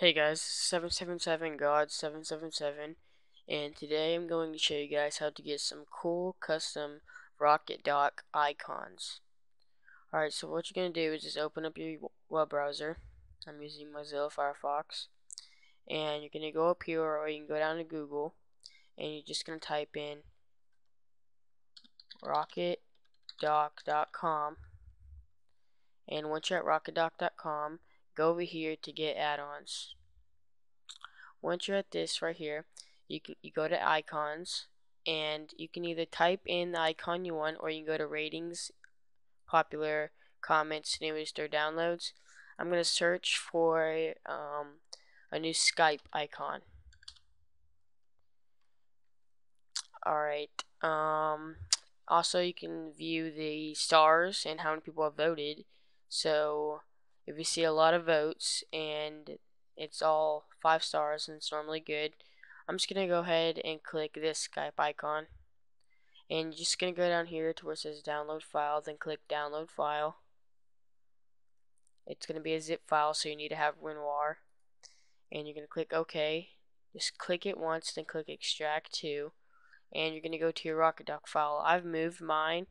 Hey guys, 777 God 777 and today I'm going to show you guys how to get some cool custom Rocket Dock icons. Alright, so what you're going to do is just open up your web browser. I'm using Mozilla Firefox. And you're going to go up here or you can go down to Google and you're just going to type in rocketdock.com and once you're at rocketdock.com go over here to get add-ons. Once you're at this right here, you can you go to icons and you can either type in the icon you want or you can go to ratings, popular, comments, newest, or downloads. I'm going to search for um, a new Skype icon. Alright, um, also you can view the stars and how many people have voted. So if you see a lot of votes and it's all five stars and it's normally good, I'm just going to go ahead and click this Skype icon. And you're just going to go down here to where it says download file, then click download file. It's going to be a zip file, so you need to have WinRAR. And you're going to click OK. Just click it once, then click extract to. And you're going to go to your Rocket Dock file. I've moved mine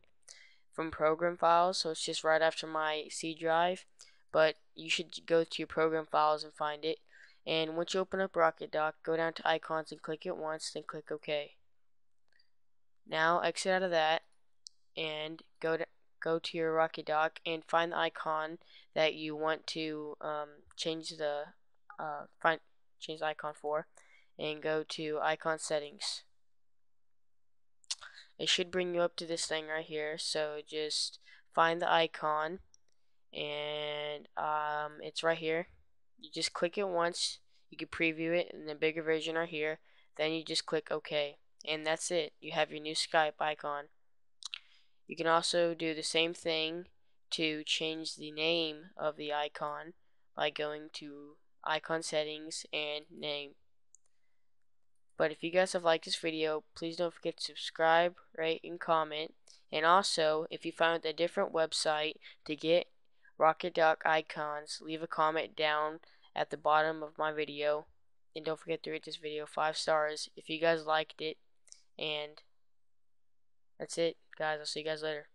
from program files, so it's just right after my C drive but you should go to your program files and find it. And once you open up Rocket Dock, go down to icons and click it once, then click OK. Now exit out of that and go to go to your Rocket Dock and find the icon that you want to um, change the uh, find change the icon for, and go to icon settings. It should bring you up to this thing right here. So just find the icon and um, it's right here. You just click it once. You can preview it and the bigger version are here. Then you just click OK. And that's it. You have your new Skype icon. You can also do the same thing to change the name of the icon by going to icon settings and name. But if you guys have liked this video, please don't forget to subscribe, rate, and comment. And also, if you found a different website to get Rocket Dock icons, leave a comment down at the bottom of my video. And don't forget to rate this video 5 stars if you guys liked it. And that's it, guys. I'll see you guys later.